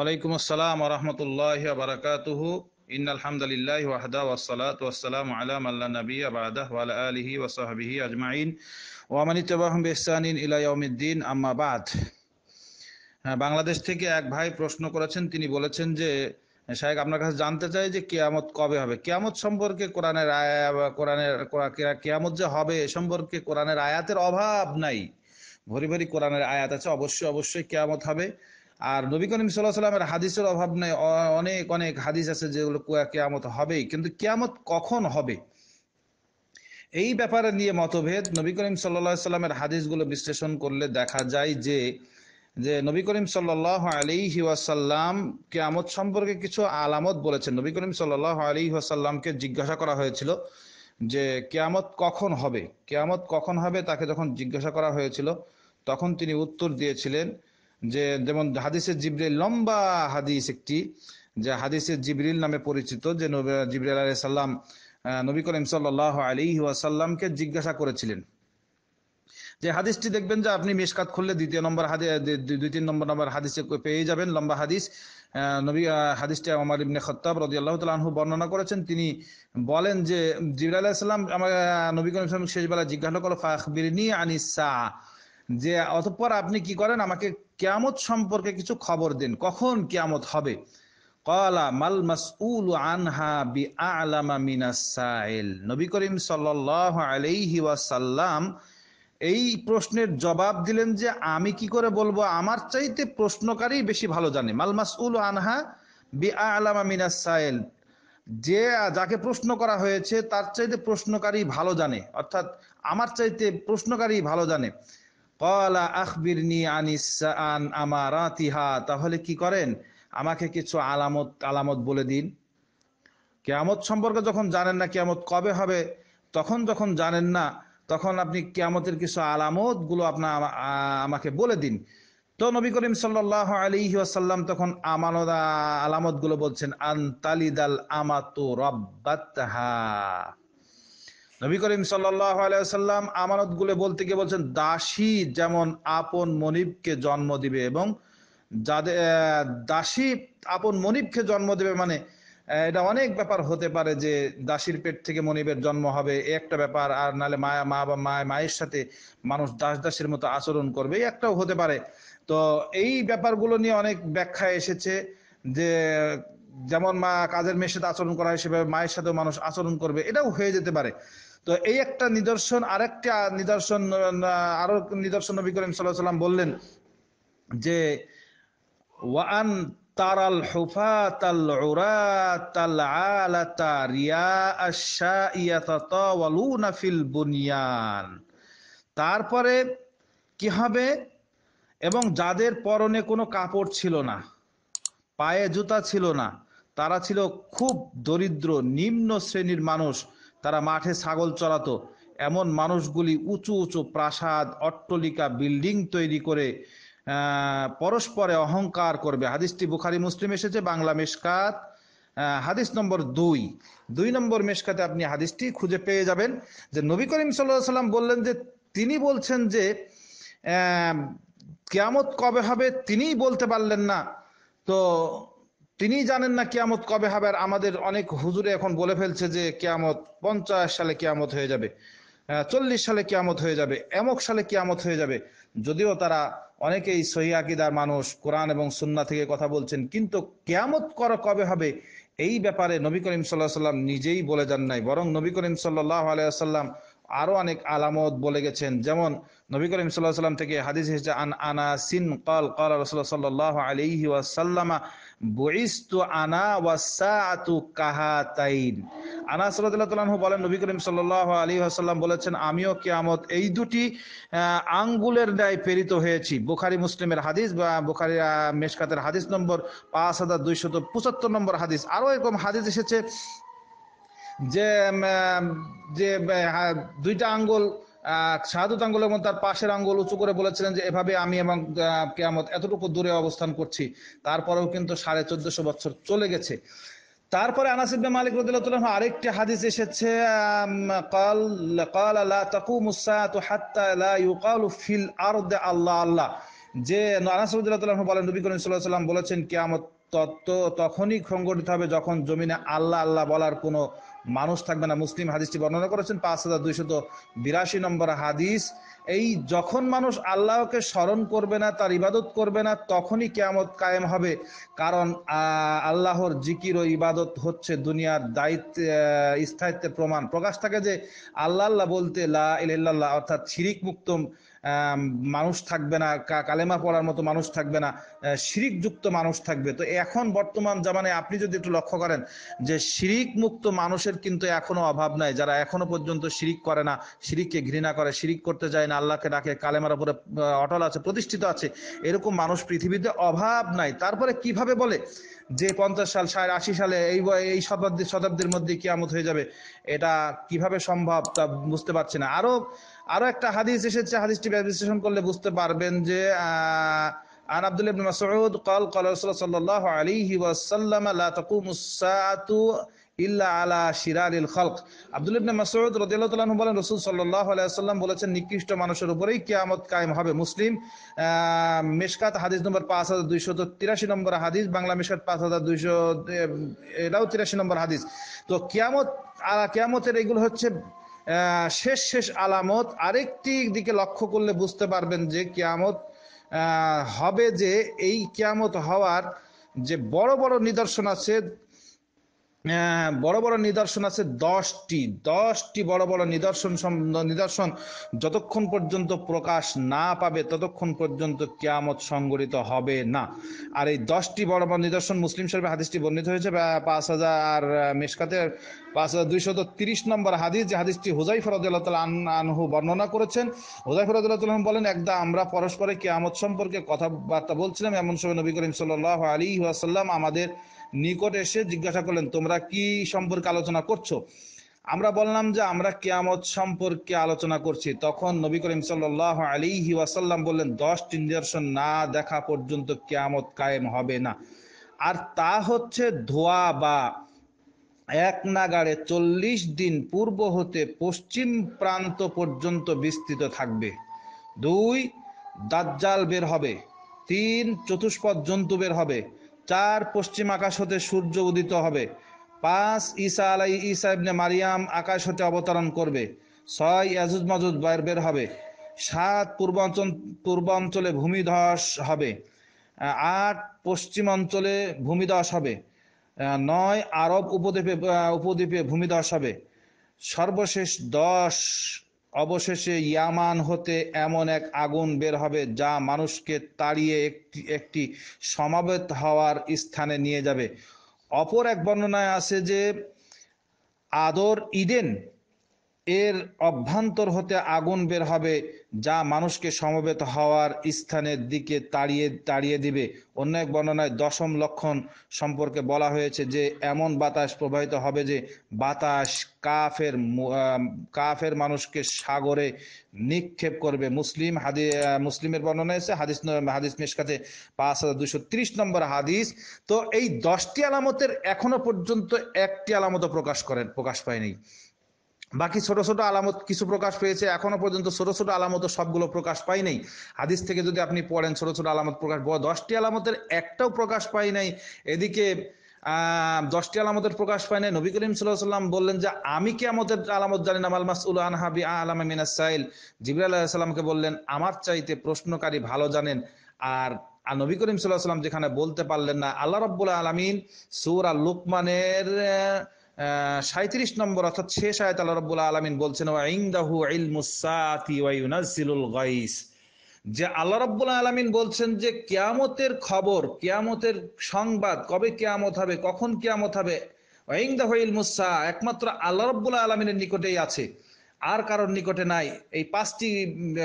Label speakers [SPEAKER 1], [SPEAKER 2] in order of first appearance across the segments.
[SPEAKER 1] ওয়ালাইকুম আসসালাম রহমতুল্লাহ বারাকাতুহু। ইন আলহামদুলিল্লাহ ওয়াহদা ওয়াসসালাত ওয়াসসালাম আলা মাল্লা নবী আবাদাহ ওয়ালা আলিহি ওয়াসাহবিহি আজমাইন। ওয়ামান ইত্তাবাহুম বিহসানিন ইলা ইয়াউমিদ্দিন। আম্মা বাদ। হ্যাঁ, বাংলাদেশ থেকে এক ভাই প্রশ্ন করেছেন তিনি বলেছেন যে শাহেক আপনার কাছে জানতে চাই যে কেয়ামত কবে হবে। কেয়ামত সম্পর্কে কোরআনের আয়া কোরআনের কেয়ামত যে হবে এ সম্পর্কে কোরআনের আয়াতের অভাব নাই। ভরি ভরি কোরআনের আয়াত আছে অবশ্যই অবশ্যই কেয়ামত হবে। আর নবী করিম সাল্লাহ সাল্লামের হাদিসের অভাব নেই। অনেক অনেক হাদিস আছে যেগুলো কুয়া- কেয়ামত হবেই, কিন্তু কেয়ামত কখন হবে? এই ব্যাপারে নিয়ে মতভেদ নবী করিম সাল্লা সাল্লামের হাদিসগুলো বিশ্লেষণ করলে দেখা যায় যে যে নবী করিম সাল্লাহ আলিহি ওয়াসাল্লাম কেয়ামত সম্পর্কে কিছু আলামত বলেছেন। নবী করিম সাল্লাহ আলী ওয়াসাল্লামকে জিজ্ঞাসা করা হয়েছিল যে, কেয়ামত কখন হবে? কেয়ামত কখন হবে? তাকে যখন জিজ্ঞাসা করা হয়েছিল, তখন তিনি উত্তর দিয়েছিলেন যে যেমন হাদিসের জিবরিল, লম্বা হাদিস একটি, যে হাদিসের জিবরিল নামে পরিচিত, যে জিবরিল আলাইহিস সাল্লাম নবী করিম সাল্লাহ আলী ওয়াসাল্লামকে জিজ্ঞাসা করেছিলেন। যে হাদিসটি দেখবেন যে আপনি মিশকাত খুললে দ্বিতীয় নম্বর হাদিস দুই তিন নম্বর নম্বর হাদিসে পেয়ে যাবেন লম্বা হাদিস। নবী হাদিসটা আমার ইবনে খত্তাব রাদিয়াল্লাহু তাআলা আনহু বর্ণনা করেছেন। তিনি বলেন যে জিবরাইল আলাইহিস সালাম আমার নবী করিম সাল্লাম শেষ বেলা জিজ্ঞাসা করল, ফাখবিরনি আনিস সাআ যে, অতঃপর আপনি কি করেন? আমাকে কিয়ামত সম্পর্কে কিছু খবর দিন। কখন কেয়ামত হবে? কলা মাল মাসউল আনহা বি আলামা মিনাস নবী করিম সাল্লাল্লাহু আলাইহি ওয়াসাল্লাম এই প্রশ্নের জবাব দিলেন যে, আমি কি করে বলব? আমার চাইতে প্রশ্নকারী বেশি ভালো জানে। মাল মাসউল আনহা বি আলামা মিনাস সাইল। যে যাকে প্রশ্ন করা হয়েছে, তার চাইতে প্রশ্নকারী ভালো জানে। অর্থাৎ আমার চাইতে প্রশ্নকারী ভালো জানে। কলা আখবিরনি আনিসান আমারাতিহা তাহলে কি করেন? আমাকে কিছু আলামত আলামত বলে দিন। কেয়ামত সম্পর্কে যখন জানেন না কেয়ামত কবে হবে, তখন যখন জানেন না, তখন আপনি কেয়ামতের কিছু আলামতগুলো আপনার আমাকে বলে দিন। তো নবী করিম সাল্লাহ আলী আসাল্লাম তখন আমানত আলামতগুলো বলছেন, আন্তালিদাল আমাতু রব্বাতহা। নবী করিম সাল্লাম আমানতগুলো বলতে গিয়ে বলছেন, দাসী যেমন আপন মনিবকে জন্ম দিবে এবং যাদের দাসী আপন মনিবকে জন্ম দেবে মানে এটা অনেক ব্যাপার হতে পারে যে দাসীর পেট থেকে মনিবের জন্ম হবে একটা ব্যাপার, আর নালে মায়া, মা বা মা মায়ের সাথে মানুষ দাস দাসের মতো আচরণ করবে একটাও হতে পারে। তো এই ব্যাপারগুলো নিয়ে অনেক ব্যাখ্যা এসেছে যে, যেমন মা কাজের মেয়ের সাথে আচরণ করা হয়, সেভাবে মায়ের সাথেও মানুষ আচরণ করবে, এটাও হয়ে যেতে পারে। তো এই একটা নিদর্শন, আরেকটা নিদর্শন, আরও নিদর্শন নবী করিম সাল্লাম বললেন যে ওয়ান তারাল হুফাতাল উরাতাল আলাতা রিয়া আশ-শাইয়াতাতাওয়ালুনা ফিল বুনিয়ান। তারপরে কি হবে? এবং যাদের পরনে কোনো কাপড় ছিল না, পায়ে জুতা ছিল না, তারা ছিল খুব দরিদ্র, নিম্ন শ্রেণির মানুষ তারা মাঠে ছাগল চড়াতো। এমন মানুষগুলি উঁচু উঁচু প্রাসাদ, অট্টলিকা, বিল্ডিং তৈরি করে পরস্পরে অহংকার করবে। হাদিসটি বুখারি, মুসলিম এসেছে, বাংলা মেশকাত হাদিস নম্বর দুই। দুই নম্বর মেশকাতে আপনি হাদিসটি খুঁজে পেয়ে যাবেন যে নবী করিম সাল্লাম বললেন যে, তিনি বলছেন যে কেয়ামত কবে হবে তিনিই বলতে পারলেন না। তো তিনি জানেন না কেয়ামত কবে হবে আর আমাদের অনেক হুজুরে এখন বলে ফেলছে যে কেয়ামত পঞ্চাশ সালে কেয়ামত হয়ে যাবে চল্লিশ সালে কেয়ামত হয়ে যাবে, এমক সালে কেয়ামত হয়ে যাবে। যদিও তারা অনেকেই সহি আকিদার মানুষ, কোরআন এবং সুন্না থেকে কথা বলছেন, কিন্তু কেয়ামত কর কবে হবে এই ব্যাপারে নবী করিম সাল্লাহ সাল্লাম নিজেই বলে যান নাই। বরং নবী করিম সাল্লাহ আলাইসাল্লাম আরও অনেক আলামত বলে গেছেন। যেমন নবী করিম সাল্লাহ সাল্লাম থেকে হাদিস আন আনা সিন কল কল রসুল্লাহ সাল্লাহ ওয়াসাল্লামা বুইস্তু আনা ওয়াসাআতু কাহাতাইন। আনাস রাদিয়াল্লাহু তাআলা বলেন, নবী করিম সাল্লাল্লাহু আলাইহি ওয়াসাল্লাম বলেছেন, আমিও কিয়ামত এই দুটি আঙ্গুলের ন্যায় প্রেরিত হয়েছি। বুখারী, মুসলিমের হাদিস বা বুখারী মেশকাতের হাদিস নম্বর পাঁচ হাজার দুইশত পঁচাত্তর নম্বর হাদিস। আরও এরকম হাদিস এসেছে যে যে দুইটা আঙ্গুল শাহাদুত আঙ্গুল এবং তার পাশের আঙ্গুল উঁচু করে বলেছিলেন যে, এভাবে আমি এবং কেয়ামত এতটুকু দূরে অবস্থান করছি। তারপরেও কিন্তু সাড়ে চোদ্দশো বছর চলে গেছে। তারপরে আনাসিব মালিক রদুল্লাহ আরেকটি হাদিস এসেছে হাত্তা ফিল আল্লাহ আল্লাহ। যে আনাস বলেন, নবী সাল্লাম বলেছেন, কেয়ামত তত্ত্ব তখনই সংগঠিত হবে যখন জমিনে আল্লাহ আল্লাহ বলার কোনো মানুষ থাকবে না। মুসলিম হাদিসটি বর্ণনা করেছেন পাঁচ হাজার দুইশত বিরাশি নম্বর হাদিস। এই যখন মানুষ আল্লাহকে স্মরণ করবে না, তার ইবাদত করবে না, তখনই কেয়ামত কায়েম হবে। কারণ আল্লাহর জিকির ও ইবাদত হচ্ছে দুনিয়ার দায়িত্ব স্থায়িত্বের প্রমাণ। প্রকাশ থাকে যে আল্লাহ আল্লাহ বলতে লা ইল্লাল্লাহ অর্থাৎ শিরিক মুক্ত মানুষ থাকবে না কালেমা পড়ার মতো মানুষ থাকবে না শিরিক যুক্ত মানুষ থাকবে। তো এখন বর্তমান জামানে আপনি যদি একটু লক্ষ্য করেন যে শিরিক মুক্ত মানুষের কিন্তু এখনো অভাব নাই যারা এখনো পর্যন্ত শিরিক করে না শিরিককে ঘৃণা করে শিরিক করতে যায় না আল্লাহকে ডাকে কালেমার উপরে অটল আছে প্রতিষ্ঠিত আছে এরকম মানুষ পৃথিবীতে অভাব নাই তারপরে কিভাবে বলে যে পঞ্চাশ সাল ষাট আশি সালে এই এই শতাব্দী শতাব্দীর মধ্যে কিয়ামত হয়ে যাবে এটা কিভাবে সম্ভব তা বুঝতে পারছি না আরো আরো একটা হাদিস এসেছে হাদিসটি বিশ্লেষণ করলে বুঝতে পারবেন যে আহ عن عبد الله بن مسعود قال قال رسول الله صلى الله عليه وسلم لا تقوم الساعة ইল্লা আলা শিরারিল খলক। আব্দুল ইবনে মাসউদ রাদিয়াল্লাহু তাআলা বলেন, রাসূল সাল্লাল্লাহু আলাইহি ওয়াসাল্লাম বলেছেন, নিকৃষ্ট মানুষের উপরেই কিয়ামত কায়েম হবে। মুসলিম মিশকাত হাদিস নম্বর 5283 নম্বর হাদিস, বাংলা মিশকাত 5200 এটাও 83 নম্বর হাদিস। তো কিয়ামত কিয়ামতের এগুলো হচ্ছে শেষ শেষ আলামত। আরেকটি দিকে লক্ষ্য করলে বুঝতে পারবেন যে কিয়ামত হবে যে এই কিয়ামত হওয়ার যে বড় বড় নিদর্শন আছে বড় বড় নিদর্শন আছে দশটি। দশটি বড় বড় নিদর্শন নিদর্শন যতক্ষণ পর্যন্ত প্রকাশ না পাবে, ততক্ষণ পর্যন্ত কিয়ামত সংগঠিত হবে না। আর এই দশটি বড় বড় নিদর্শন মুসলিম শরীফে হাদিসটি বর্ণিত হয়েছে পাঁচ হাজার মেশকাতের পাঁচ হাজার দুইশত তিরিশ নম্বর হাদিস, যে হাদিসটি হুজাই ফরদুল্লাহ আনহু বর্ণনা করেছেন। হুজাই ফরদুল্লাহ বলেন, একদা আমরা পরস্পরে কিয়ামত সম্পর্কে কথাবার্তা বলছিলাম, এমন সময় নবী করিম সাল্লাহ আলী ওয়াসাল্লাম আমাদের নিকট এসে জিজ্ঞাসা করলেন, তোমরা কি সম্পর্কে আলোচনা করছ? আমরা বললাম যে, আমরা কেয়ামত সম্পর্কে আলোচনা করছি। তখন নবী করিম সাল্লাহ আলী ওয়াসাল্লাম বললেন দশটি নিদর্শন না দেখা পর্যন্ত কেয়ামত কায়েম হবে না। আর তা হচ্ছে ধোয়া বা এক নাগাড়ে চল্লিশ দিন পূর্ব হতে পশ্চিম প্রান্ত পর্যন্ত বিস্তৃত থাকবে। দুই, দাজ্জাল বের হবে। তিন, চতুষ্পদ জন্তু বের হবে। চার পশ্চিম আকাশ হতে সূর্য উদিত হবে। পাঁচ ঈসা আলাই ঈসা ইবনে মারিয়াম আকাশ হতে অবতরণ করবে। ছয় ইয়াজুজ মাজুজ বাইর বের হবে। সাত পূর্বাঞ্চল, পূর্বাঞ্চলে ভূমিধস হবে। আট পশ্চিম অঞ্চলে ভূমিধস হবে। নয় আরব উপদ্বীপে উপদ্বীপে ভূমিধস হবে। সর্বশেষ দশ অবশেষে ইয়ামান হতে এমন এক আগুন বের হবে যা মানুষকে তাড়িয়ে একটি একটি সমাবেত হওয়ার স্থানে নিয়ে যাবে। অপর এক বর্ণনায় আছে যে, আদর ইডেন, এর অভ্যন্তর হতে আগুন বের হবে যা মানুষকে সমবেত হওয়ার স্থানের দিকে তাড়িয়ে তাড়িয়ে দিবে। অন্য এক বর্ণনায় দশম লক্ষণ সম্পর্কে বলা হয়েছে যে, এমন বাতাস প্রবাহিত হবে যে, বাতাস কাফের কাফের মানুষকে সাগরে নিক্ষেপ করবে। মুসলিম হাদি মুসলিমের বর্ণনা এসে হাদিস হাদিস মেশকাতে পাঁচ হাজার দুশো ত্রিশ নম্বর হাদিস। তো এই দশটি আলামতের এখনও পর্যন্ত একটি আলামত প্রকাশ করেন, প্রকাশ পায়নি। বাকি ছোট ছোট আলামত কিছু প্রকাশ পেয়েছে। এখনও পর্যন্ত ছোট ছোট আলামত সবগুলো প্রকাশ পাই নাই। হাদিস থেকে যদি আপনি পড়েন, ছোট ছোট আলামত প্রকাশ দশটি আলামতের একটাও প্রকাশ পাই নাই। এদিকে দশটি আলামতের প্রকাশ পায় নাই। নবী করিম সাল্লাম বললেন যে, আমি কি আমাদের আলামত জানি না। মালমাস উল আনহাবি আলামা মিনাসাইল জিবরা আলাহিসাল্লামকে বললেন, আমার চাইতে প্রশ্নকারী ভালো জানেন। আর আর নবী করিম সাল্লাহ সাল্লাম যেখানে বলতে পারলেন না, আল্লাহ রব্বুল আলমিন সুর লুকমানের সাঁত্রিশ নম্বর অর্থাৎ শেষ আয়াত আল্লাহ রব্বুল আলমিন বলছেন ওয়াইন্দাহু ইলমুসাতি ওয়াইউনাজিলুল গাইস। যে আল্লাহ রব্বুল আলমিন বলছেন যে কেয়ামতের খবর, কেয়ামতের সংবাদ কবে কেয়ামত হবে, কখন কেয়ামত হবে ওয়াইন্দাহু ইলমুসা একমাত্র আল্লাহ রব্বুল আলমিনের নিকটেই আছে। আর কারোর নিকটে নাই। এই পাঁচটি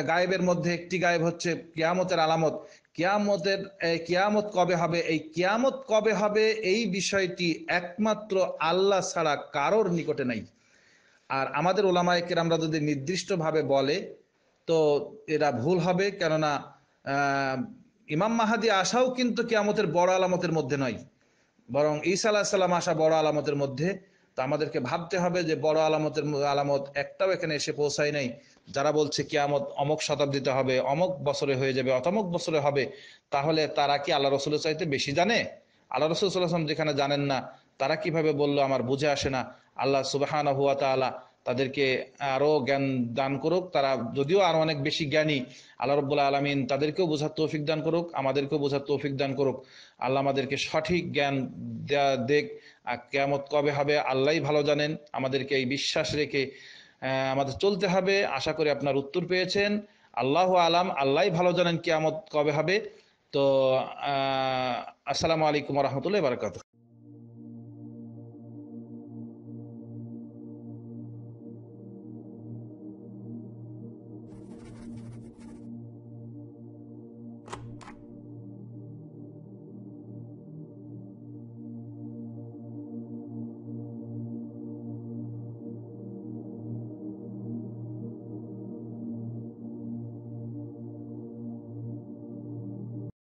[SPEAKER 1] গায়েবের মধ্যে একটি গায়েব হচ্ছে কিয়ামতের আলামত। কিয়ামতের কিয়ামত কবে হবে? এই কিয়ামত কবে হবে? এই বিষয়টি একমাত্র আল্লাহ ছাড়া কারোর নিকটে নাই। আর আমাদের ওলামায়কের আমরা যদি নির্দিষ্টভাবে বলে, তো এরা ভুল হবে। কেননা ইমাম মাহাদি আসাও কিন্তু কিয়ামতের বড় আলামতের মধ্যে নয়। বরং ঈসা আলাহ সাল্লাম আসা বড় আলামতের মধ্যে। তো আমাদেরকে ভাবতে হবে যে বড় আলামতের, আলামত একটাও এখানে এসে পৌঁছায় নাই। যারা বলছে কিয়ামত অমক শতাব্দীতে হবে, অমক বছরে হয়ে যাবে অতমক বছরে হবে, তাহলে তারা কি আল্লাহ রসুলের চাইতে বেশি জানে? আল্লাহ রসুল সাল্লাম যেখানে জানেন না, তারা কীভাবে বলল আমার বুঝে আসে না? আল্লাহ সুবাহান হুয়া তাআলা তাদেরকে আরও জ্ঞান দান করুক, তারা যদিও আরও অনেক বেশি জ্ঞানী, আল্লাহ রব্বুল্লাহ আলমিন তাদেরকেও বোঝার তৌফিক দান করুক, আমাদেরকেও বোঝার তৌফিক দান করুক। আল্লাহ আমাদেরকে সঠিক জ্ঞান দেয়া- দেখ কেয়ামত কবে হবে, আল্লাহই ভালো জানেন, আমাদেরকে এই বিশ্বাস রেখে আমাদের চলতে হবে। আশা করি আপনার উত্তর পেয়েছেন। আল্লাহ আলাম আল্লাহ ভালো জানেন কেয়ামত কবে হবে। তো আসসালামু আলাইকুম রহমতুল্লাহ বারকাত